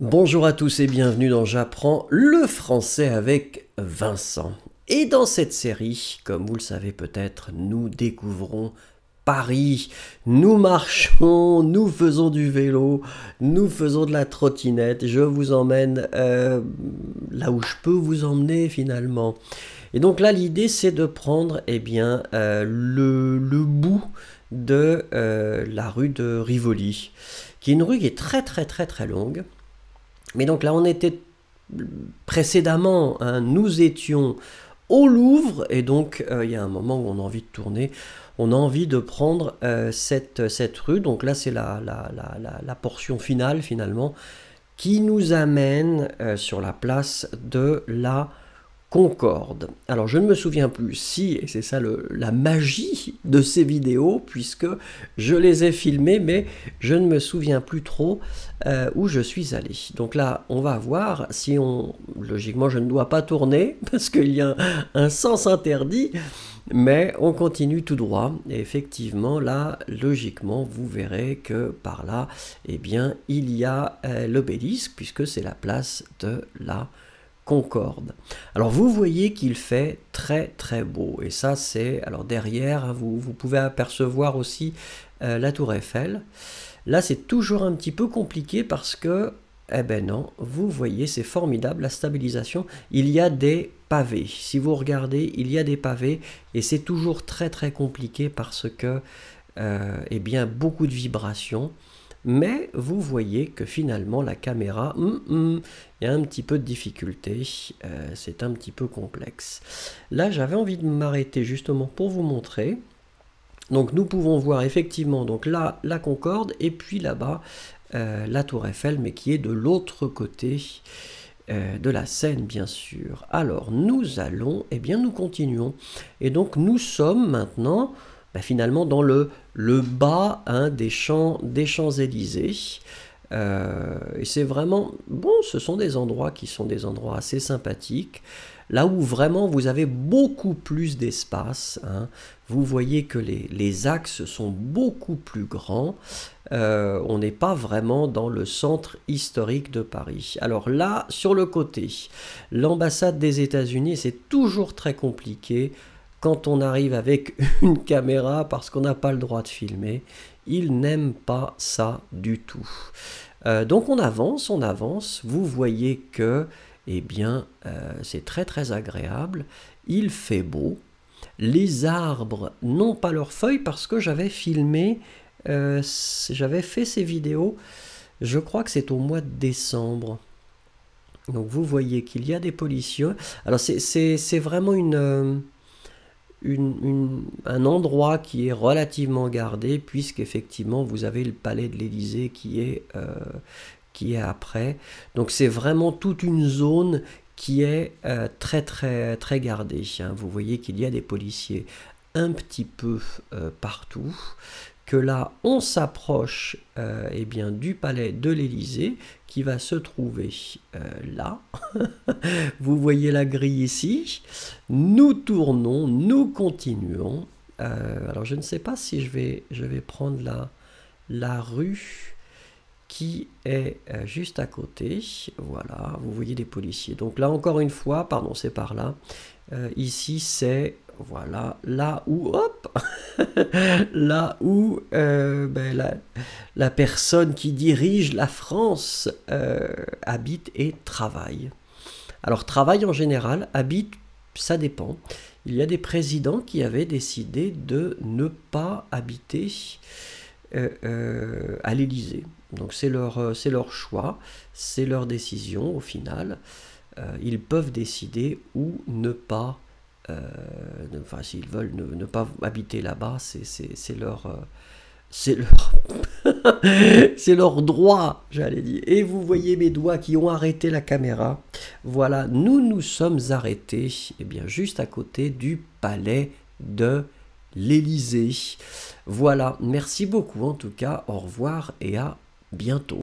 Bonjour à tous et bienvenue dans J'apprends le français avec Vincent. Et dans cette série, comme vous le savez peut-être, nous découvrons Paris, nous marchons, nous faisons du vélo, nous faisons de la trottinette, je vous emmène euh, là où je peux vous emmener finalement. Et donc là l'idée c'est de prendre eh bien, euh, le, bout de euh, la rue de Rivoli, qui est une rue qui est très très très très longue mais donc là, on était précédemment, hein, nous étions au Louvre, et donc euh, il y a un moment où on a envie de tourner, on a envie de prendre euh, cette, cette rue, donc là c'est la, la, la, la, portion finale finalement, qui nous amène euh, sur la place de la Concorde. Alors je ne me souviens plus si, et c'est ça la magie de ces vidéos, puisque je les ai filmées, mais je ne me souviens plus trop euh, où je suis allé. Donc là, on va voir si on... Logiquement, je ne dois pas tourner, parce qu'il y a un, sens interdit, mais on continue tout droit. Et effectivement, là, logiquement, vous verrez que par là, eh bien, il y a euh, l'obélisque, puisque c'est la place de la Concorde. Alors vous voyez qu'il fait très très beau et ça c'est alors derrière vous, vous, pouvez apercevoir aussi euh, la tour Eiffel. Là c'est toujours un petit peu compliqué parce que eh ben non, vous voyez c'est formidable la stabilisation. Il y a des pavés. Si vous regardez, il y a des pavés et c'est toujours très très compliqué parce que euh, eh bien beaucoup de vibrations mais vous voyez que finalement la caméra, hum, hum, il y a un petit peu de difficulté, euh, c'est un petit peu complexe. Là j'avais envie de m'arrêter justement pour vous montrer. Donc nous pouvons voir effectivement donc là la Concorde et puis là-bas euh, la Tour Eiffel mais qui est de l'autre côté euh, de la Seine bien sûr. Alors nous allons, et eh bien nous continuons et donc nous sommes maintenant bah, finalement dans le, le bas hein, des champs des Champs-Élysées. Euh, et c'est vraiment, bon, ce sont des endroits qui sont des endroits assez sympathiques, là où vraiment vous avez beaucoup plus d'espace. Hein. Vous voyez que les, les, axes sont beaucoup plus grands. Euh, on n'est pas vraiment dans le centre historique de Paris. Alors là, sur le côté, l'ambassade des États-Unis, c'est toujours très compliqué quand on arrive avec une caméra parce qu'on n'a pas le droit de filmer. Ils n'aiment pas ça du tout. Euh, donc on avance, on avance. Vous voyez que, eh bien, euh, c'est très très agréable. Il fait beau. Les arbres n'ont pas leurs feuilles parce que j'avais filmé, euh, j'avais fait ces vidéos. Je crois que c'est au mois de décembre. Donc vous voyez qu'il y a des policiers. Alors c'est vraiment une un endroit qui est relativement gardé, puisqu'effectivement vous avez le palais de l'Élysée qui est, euh, qui est après. Donc c'est vraiment toute une zone qui est euh, très très très gardée. Hein. Vous voyez qu'il y a des policiers un petit peu euh, partout que là on s'approche euh, eh bien du palais de l'Élysée qui va se trouver euh, là. Vous voyez la grille ici. Nous tournons, nous continuons. Euh, alors je ne sais pas si je vais, je vais prendre la, la rue qui est juste à côté. Voilà, vous voyez des policiers. Donc là encore une fois, pardon, c'est par là. ici c'est voilà, là où, hop, là où euh, ben, la, personne qui dirige la France euh, habite et travaille. Alors travaille en général, habite, ça dépend. Il y a des présidents qui avaient décidé de ne pas habiter euh, à l'Élysée. Donc c'est leur, leur choix, c'est leur décision au final. ils peuvent décider où ne pas enfin, s'ils veulent ne, pas habiter là-bas, c'est leur. Euh, c'est leur, c'est leur droit, j'allais dire. Et vous voyez mes doigts qui ont arrêté la caméra. Voilà, nous nous sommes arrêtés, eh bien, juste à côté du palais de l'Élysée. Voilà, merci beaucoup en tout cas. Au revoir et à bientôt.